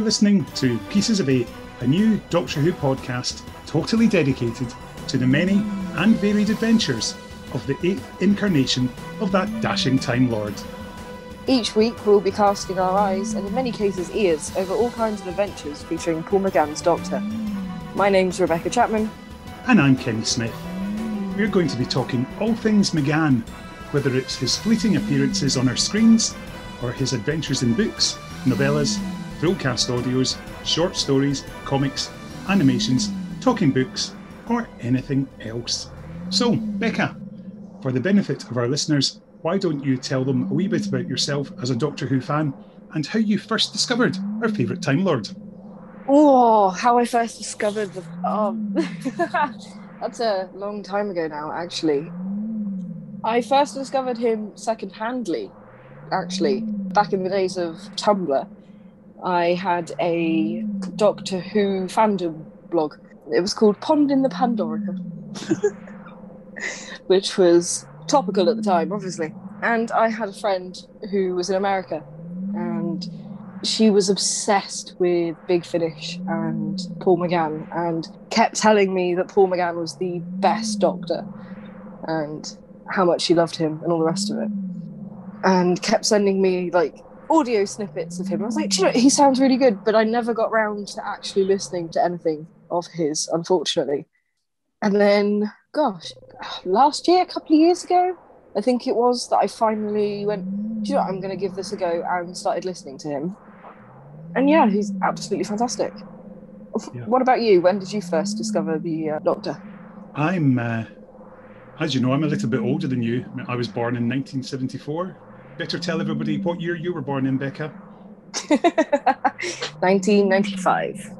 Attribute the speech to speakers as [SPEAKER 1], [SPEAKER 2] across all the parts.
[SPEAKER 1] You're listening to Pieces of Eighth, a new Doctor Who podcast totally dedicated to the many and varied adventures of the eighth incarnation of that dashing Time Lord.
[SPEAKER 2] Each week, we'll be casting our eyes, and in many cases ears, over all kinds of adventures featuring Paul McGann's Doctor. My name's Rebecca Chapman.
[SPEAKER 1] And I'm Kenny Smith. We're going to be talking all things McGann, whether it's his fleeting appearances on our screens, or his adventures in books, novellas, fullcast audios, short stories, comics, animations, talking books, or anything else. So, Becca, for the benefit of our listeners, why don't you tell them a wee bit about yourself as a Doctor Who fan and how you first discovered our favourite Time Lord?
[SPEAKER 2] Oh, how I first discovered the. Um, that's a long time ago now, actually. I first discovered him second-handly, actually, back in the days of Tumblr. I had a Doctor Who fandom blog. It was called Pond in the Pandorica, which was topical at the time, obviously. And I had a friend who was in America, and she was obsessed with Big Finish and Paul McGann, and kept telling me that Paul McGann was the best Doctor, and how much she loved him, and all the rest of it. And kept sending me like audio snippets of him. I was like, you know, he sounds really good, but I never got round to actually listening to anything of his, unfortunately. And then, gosh, last year, a couple of years ago, I think it was that I finally went, do you know, I'm going to give this a go and started listening to him. And yeah, he's absolutely fantastic. Yeah. What about you? When did you first discover the uh, Doctor?
[SPEAKER 1] I'm, uh, as you know, I'm a little bit older than you. I was born in 1974 better tell everybody what year you were born in, Becca.
[SPEAKER 2] 1995.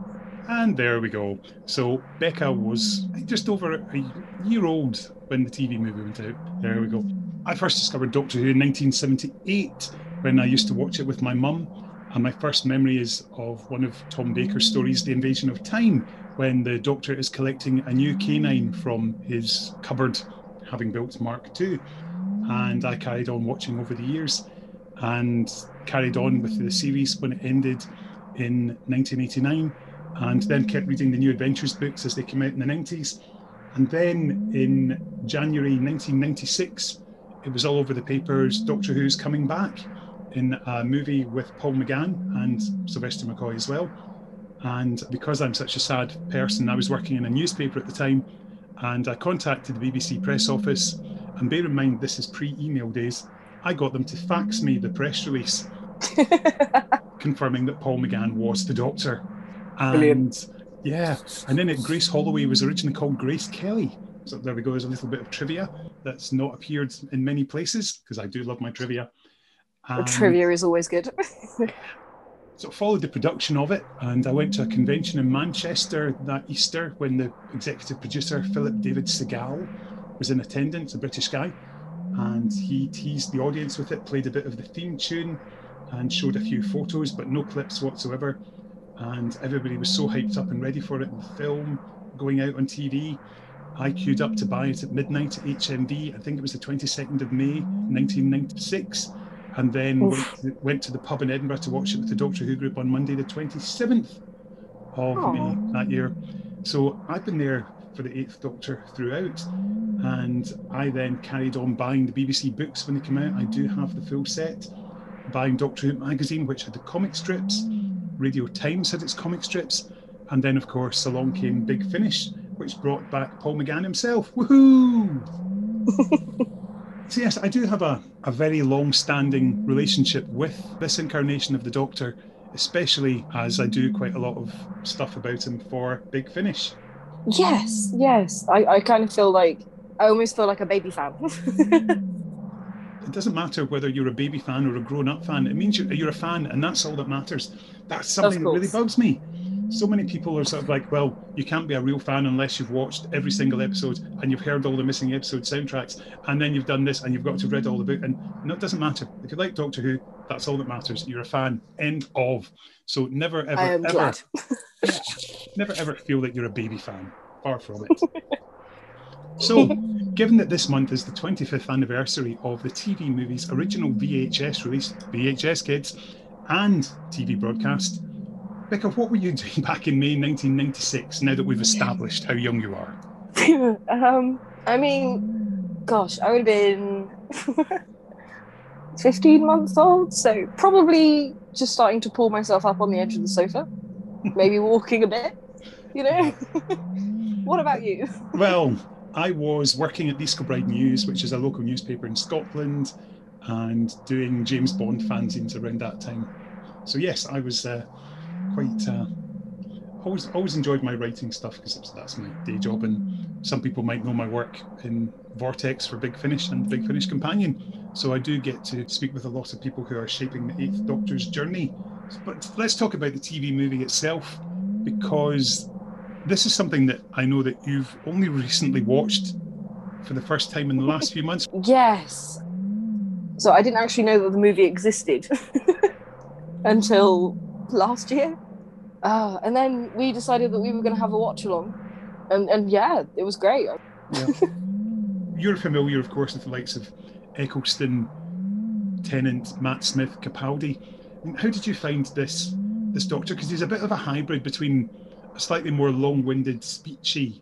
[SPEAKER 1] And there we go. So Becca was just over a year old when the TV movie went out. There we go. I first discovered Doctor Who in 1978 when I used to watch it with my mum. And my first memory is of one of Tom Baker's stories, The Invasion of Time, when the Doctor is collecting a new K9 from his cupboard, having built Mark II and I carried on watching over the years and carried on with the series when it ended in 1989 and then kept reading the new adventures books as they came out in the 90s and then in January 1996 it was all over the papers Doctor Who's coming back in a movie with Paul McGann and Sylvester McCoy as well. And because I'm such a sad person I was working in a newspaper at the time and I contacted the BBC press office and bear in mind, this is pre email days. I got them to fax me the press release confirming that Paul McGann was the doctor. And Brilliant. yeah, and then it, Grace Holloway was originally called Grace Kelly. So there we go, there's a little bit of trivia that's not appeared in many places because I do love my trivia.
[SPEAKER 2] And the trivia is always good.
[SPEAKER 1] so I followed the production of it and I went to a convention in Manchester that Easter when the executive producer Philip David Segal was in attendance, a British guy, and he teased the audience with it, played a bit of the theme tune, and showed a few photos, but no clips whatsoever. And everybody was so hyped up and ready for it in the film, going out on TV. I queued up to buy it at midnight at HMV. I think it was the 22nd of May, 1996. And then went to, went to, the pub in Edinburgh to watch it with the Doctor Who group on Monday, the 27th of Aww. May that year. So I've been there for the Eighth Doctor throughout. And I then carried on buying the BBC books when they came out. I do have the full set. Buying Doctor Who magazine, which had the comic strips. Radio Times had its comic strips. And then, of course, along came Big Finish, which brought back Paul McGann himself. Woohoo! so, yes, I do have a, a very long standing relationship with this incarnation of the Doctor, especially as I do quite a lot of stuff about him for Big Finish.
[SPEAKER 2] Yes, yes. I, I kind of feel like I almost feel like a baby fan.
[SPEAKER 1] it doesn't matter whether you're a baby fan or a grown-up fan. It means you're, you're a fan, and that's all that matters. That's something that really bugs me. So many people are sort of like, well, you can't be a real fan unless you've watched every single episode and you've heard all the missing episode soundtracks, and then you've done this and you've got to read all the book. And no, it doesn't matter. If you like Doctor Who, that's all that matters. You're a fan. End of. So never ever ever, never ever feel that you're a baby fan far from it. so, given that this month is the 25th anniversary of the TV movie's original VHS release, VHS kids, and TV broadcast, Becca, what were you doing back in May 1996 now that we've established how young you are?
[SPEAKER 2] um, I mean, gosh, I would have been 15 months old, so probably just starting to pull myself up on the edge of the sofa, maybe walking a bit, you know? what about you?
[SPEAKER 1] Well, I was working at the Kilbride News, which is a local newspaper in Scotland, and doing James Bond fanzines around that time. So yes, I was uh, quite uh, always always enjoyed my writing stuff because that's my day job, and some people might know my work in Vortex for Big Finish and Big Finish Companion. So I do get to speak with a lot of people who are shaping the Eighth Doctor's journey. But let's talk about the TV movie itself because this is something that I know that you've only recently watched for the first time in the last few months.
[SPEAKER 2] Yes. So I didn't actually know that the movie existed until last year. Uh, and then we decided that we were going to have a watch along. And, and yeah, it was great.
[SPEAKER 1] Yeah. You're familiar, of course, with the likes of Eccleston, Tennant, Matt Smith, Capaldi. How did you find this this Doctor? Because he's a bit of a hybrid between a slightly more long-winded, speechy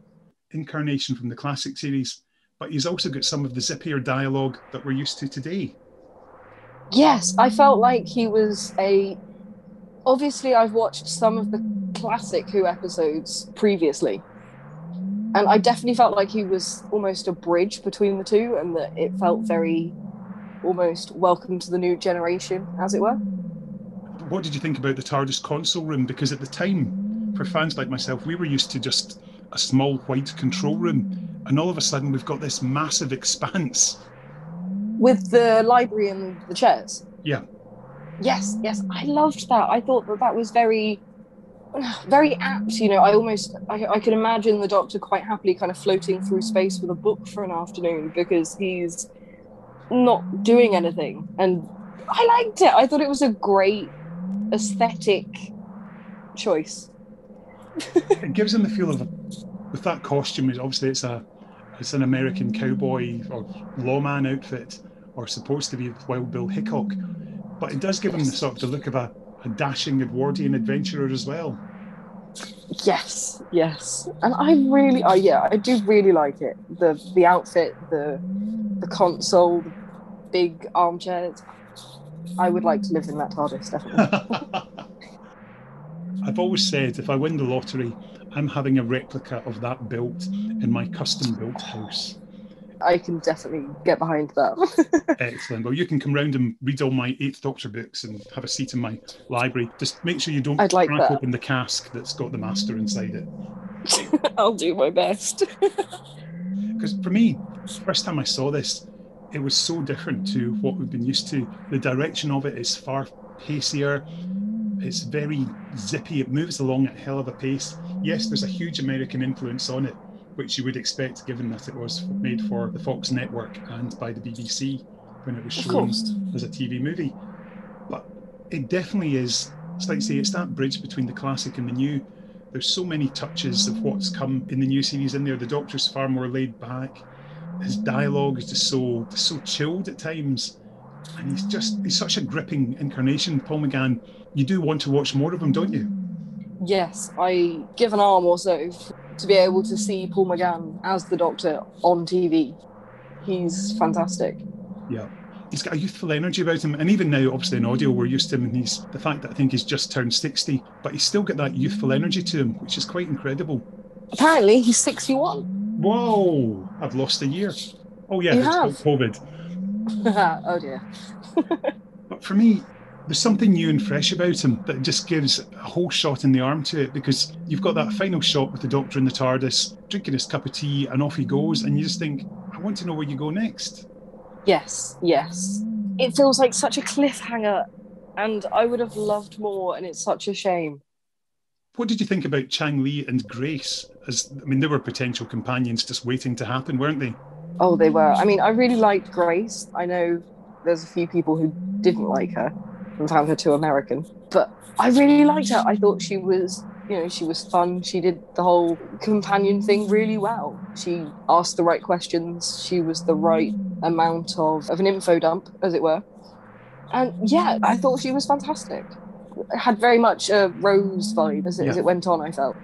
[SPEAKER 1] incarnation from the classic series, but he's also got some of the zippier dialogue that we're used to today.
[SPEAKER 2] Yes, I felt like he was a. Obviously, I've watched some of the classic Who episodes previously, and I definitely felt like he was almost a bridge between the two, and that it felt very almost welcome to the new generation, as it were.
[SPEAKER 1] What did you think about the TARDIS console room? Because at the time, for fans like myself, we were used to just a small white control room, and all of a sudden we've got this massive expanse
[SPEAKER 2] with the library and the chairs.
[SPEAKER 1] Yeah.
[SPEAKER 2] Yes, yes, I loved that. I thought that that was very, very apt. You know, I almost, I, I could imagine the Doctor quite happily kind of floating through space with a book for an afternoon because he's not doing anything, and I liked it. I thought it was a great aesthetic choice.
[SPEAKER 1] It gives him the feel of with that costume. Obviously, it's a it's an American cowboy or lawman outfit, or supposed to be Wild Bill Hickok, but it does give him the sort of the look of a, a dashing Edwardian adventurer as well.
[SPEAKER 2] Yes, yes, and I really, oh yeah, I do really like it. The the outfit, the the console, the big armchair. I would like to live in that TARDIS, definitely.
[SPEAKER 1] I've always said if I win the lottery, I'm having a replica of that built in my custom built house.
[SPEAKER 2] I can definitely get behind that.
[SPEAKER 1] Excellent. Well, you can come round and read all my Eighth Doctor books and have a seat in my library. Just make sure you don't
[SPEAKER 2] I'd like
[SPEAKER 1] crack
[SPEAKER 2] that.
[SPEAKER 1] open the cask that's got the Master inside it.
[SPEAKER 2] I'll do my best.
[SPEAKER 1] Because for me, first time I saw this, it was so different to what we've been used to. The direction of it is far pacier. It's very zippy. It moves along at a hell of a pace. Yes, there's a huge American influence on it, which you would expect given that it was made for the Fox network and by the BBC when it was shown as a TV movie. But it definitely is, it's like I say, it's that bridge between the classic and the new. There's so many touches of what's come in the new series in there. The Doctor's far more laid back. His dialogue is just so just so chilled at times. And he's just he's such a gripping incarnation, Paul McGann. You do want to watch more of him, don't you?
[SPEAKER 2] yes, I give an arm or so to be able to see Paul McGann as the Doctor on TV. He's fantastic.
[SPEAKER 1] Yeah. He's got a youthful energy about him. And even now, obviously in audio, we're used to him and he's the fact that I think he's just turned 60, but he's still got that youthful energy to him, which is quite incredible.
[SPEAKER 2] Apparently, he's 61.
[SPEAKER 1] Whoa! I've lost a year. Oh yeah,
[SPEAKER 2] You
[SPEAKER 1] it's
[SPEAKER 2] have?
[SPEAKER 1] COVID.
[SPEAKER 2] oh dear.
[SPEAKER 1] But for me, there's something new and fresh about him that just gives a whole shot in the arm to it because you've got that final shot with the doctor in the TARDIS drinking his cup of tea and off he goes, and you just think, I want to know where you go next.
[SPEAKER 2] Yes, yes. It feels like such a cliffhanger, and I would have loved more, and it's such a shame.
[SPEAKER 1] What did you think about Chang Lee and Grace? As I mean, they were potential companions just waiting to happen, weren't they?
[SPEAKER 2] Oh, they were. I mean, I really mm. liked Grace. I know there's a few people who didn't like her and found her too American, but I really liked her. I thought she was, you know, she was fun. She did the whole companion thing really well. She asked the right questions. She was the right amount of, of an info dump, as it were. And yeah, I thought she was fantastic. had very much a Rose vibe as, it- as it went on. I felt.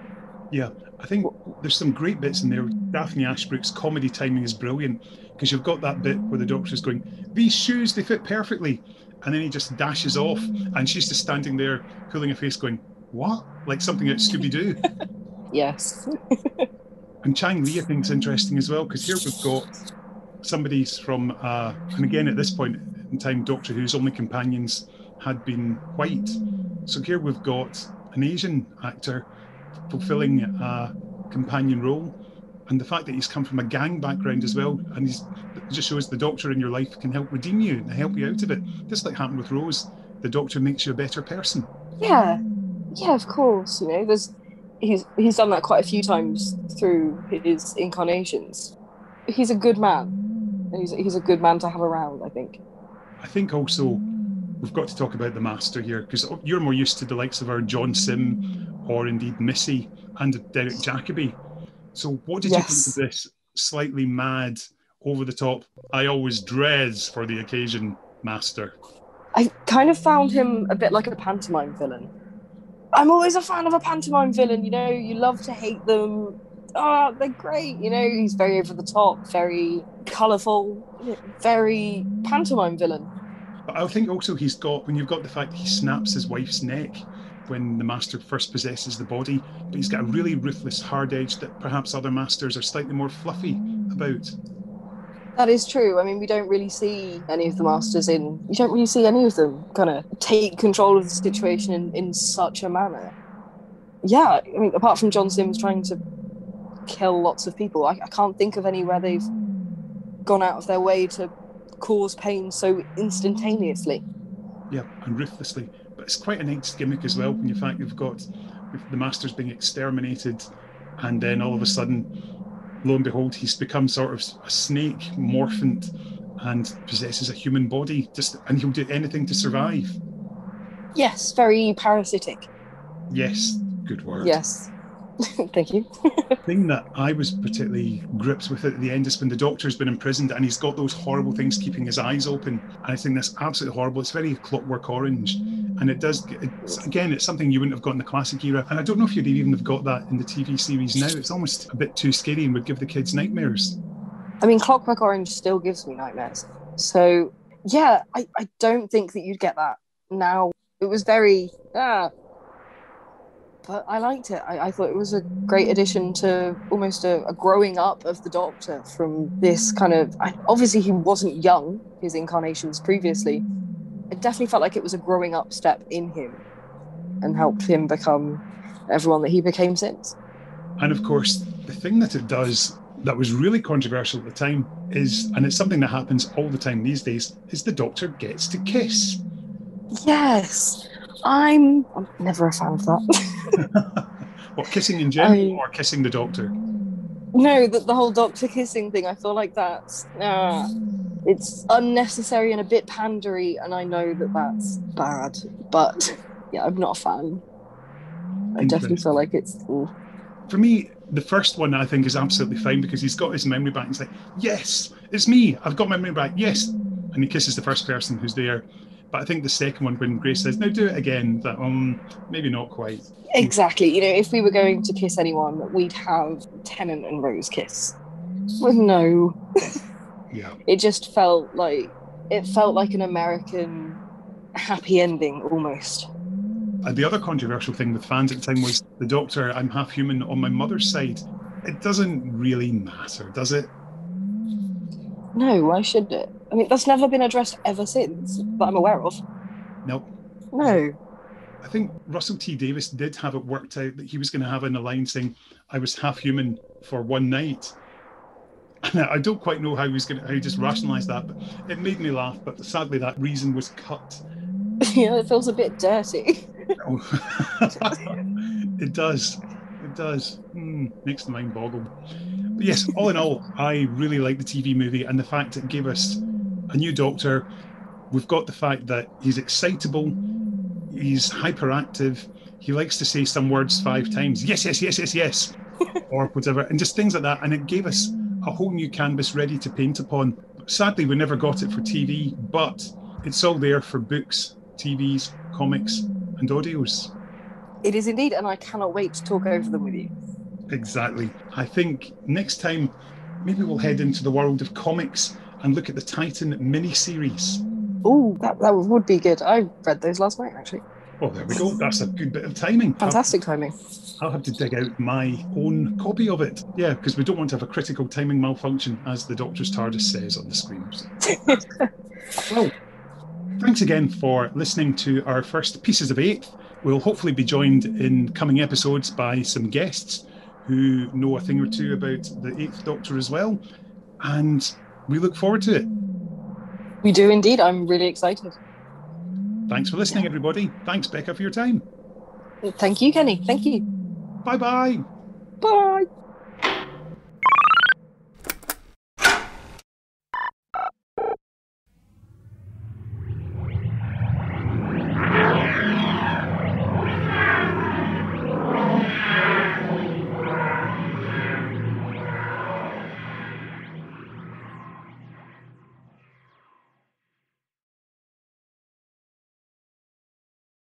[SPEAKER 1] Yeah, I think there's some great bits in there. Daphne Ashbrook's comedy timing is brilliant because you've got that bit where the doctor's going, "These shoes they fit perfectly," and then he just dashes off, and she's just standing there pulling a face, going, "What?" Like something out Scooby Doo.
[SPEAKER 2] Yes.
[SPEAKER 1] And Chang Lee, I think, is interesting as well because here we've got somebody's from, uh, and again at this point in time, Doctor Who's only companions had been white. So here we've got an Asian actor fulfilling a companion role, and the fact that he's come from a gang background as well, and he's just shows the Doctor in your life can help redeem you and help you out of it. Just like happened with Rose, the Doctor makes you a better person.
[SPEAKER 2] Yeah. Yeah, of course. You know, there's he's he's done that quite a few times through his incarnations. He's a good man. And He's he's a good man to have around. I think.
[SPEAKER 1] I think also we've got to talk about the master here because you're more used to the likes of our John Simm or indeed Missy and Derek Jacobi. So, what did you think of this slightly mad, over the top, I always dress for the occasion master?
[SPEAKER 2] I kind of found him a bit like a pantomime villain. I'm always a fan of a pantomime villain, you know, you love to hate them. Oh, they're great, you know, he's very over the top, very colourful, very pantomime villain.
[SPEAKER 1] But I think also he's got, when you've got the fact that he snaps his wife's neck when the master first possesses the body, but he's got a really ruthless hard edge that perhaps other masters are slightly more fluffy about.
[SPEAKER 2] That is true. I mean, we don't really see any of the masters in, you don't really see any of them kind of take control of the situation in, in such a manner. Yeah, I mean, apart from John Simm's trying to kill lots of people, I, I can't think of anywhere they've gone out of their way to cause pain so instantaneously.
[SPEAKER 1] Yeah, and ruthlessly. It's quite a nice gimmick as well when you fact you've got the masters being exterminated, and then all of a sudden, lo and behold, he's become sort of a snake, morphant, and possesses a human body. Just and he'll do anything to survive.
[SPEAKER 2] Yes, very parasitic.
[SPEAKER 1] Yes, good word.
[SPEAKER 2] Yes. Thank you.
[SPEAKER 1] The thing that I was particularly gripped with at the end is when the doctor's been imprisoned and he's got those horrible things keeping his eyes open. And I think that's absolutely horrible. It's very clockwork orange. And it does, it's, again, it's something you wouldn't have got in the classic era. And I don't know if you'd even have got that in the TV series now. It's almost a bit too scary and would give the kids nightmares.
[SPEAKER 2] I mean, Clockwork Orange still gives me nightmares. So, yeah, I, I don't think that you'd get that now. It was very, ah. But I liked it. I, I thought it was a great addition to almost a, a growing up of the Doctor from this kind of. I, obviously, he wasn't young, his incarnations previously. It definitely felt like it was a growing up step in him and helped him become everyone that he became since.
[SPEAKER 1] And of course, the thing that it does that was really controversial at the time is, and it's something that happens all the time these days, is the doctor gets to kiss.
[SPEAKER 2] Yes, I'm, I'm never a fan of that.
[SPEAKER 1] what, kissing in general
[SPEAKER 2] I-
[SPEAKER 1] or kissing the doctor?
[SPEAKER 2] no, the, the whole doctor kissing thing, I feel like that's ah, it's unnecessary and a bit pandery, and I know that that's bad, but yeah, I'm not a fan. I definitely feel like it's ooh.
[SPEAKER 1] For me, the first one I think is absolutely fine because he's got his memory back. He's like, yes, it's me. I've got my memory back. Yes. And he kisses the first person who's there. But I think the second one, when Grace says, now do it again, that, um, maybe not quite.
[SPEAKER 2] exactly. You know, if we were going to kiss anyone, we'd have Tennant and Rose kiss. Well, no,
[SPEAKER 1] Yeah.
[SPEAKER 2] it just felt like it felt like an American happy ending almost.
[SPEAKER 1] And the other controversial thing with fans at the time was the doctor, I'm half human on my mother's side. It doesn't really matter, does it?
[SPEAKER 2] No, why should it? I mean, that's never been addressed ever since that I'm aware of.
[SPEAKER 1] No.
[SPEAKER 2] No.
[SPEAKER 1] I think Russell T Davies did have it worked out that he was going to have an alliance saying, I was half human for one night. And I don't quite know how he was going to, how he just rationalised that, but it made me laugh. But sadly, that reason was cut.
[SPEAKER 2] yeah, it feels a bit dirty.
[SPEAKER 1] it does. It does. Mm, makes the mind boggle. But yes, all in all, I really like the TV movie and the fact it gave us a new Doctor. We've got the fact that he's excitable, he's hyperactive, he likes to say some words five times. Yes, yes, yes, yes, yes, or whatever, and just things like that. And it gave us a whole new canvas ready to paint upon. Sadly, we never got it for TV, but it's all there for books, TVs, comics, and audios.
[SPEAKER 2] It is indeed, and I cannot wait to talk over them with you.
[SPEAKER 1] Exactly. I think next time maybe we'll head into the world of comics and look at the Titan miniseries.
[SPEAKER 2] Oh, that, that would be good. I read those last night, actually.
[SPEAKER 1] Well, there we go. That's a good bit of timing.
[SPEAKER 2] Fantastic timing.
[SPEAKER 1] I'll have to dig out my own copy of it. Yeah, because we don't want to have a critical timing malfunction, as the Doctor's TARDIS says on the screens. well, thanks again for listening to our first Pieces of Eighth. We'll hopefully be joined in coming episodes by some guests who know a thing or two about the Eighth Doctor as well. And we look forward to it.
[SPEAKER 2] We do indeed. I'm really excited.
[SPEAKER 1] Thanks for listening, everybody. Thanks, Becca, for your time.
[SPEAKER 2] Thank you, Kenny. Thank you.
[SPEAKER 1] Bye-bye.
[SPEAKER 2] Bye.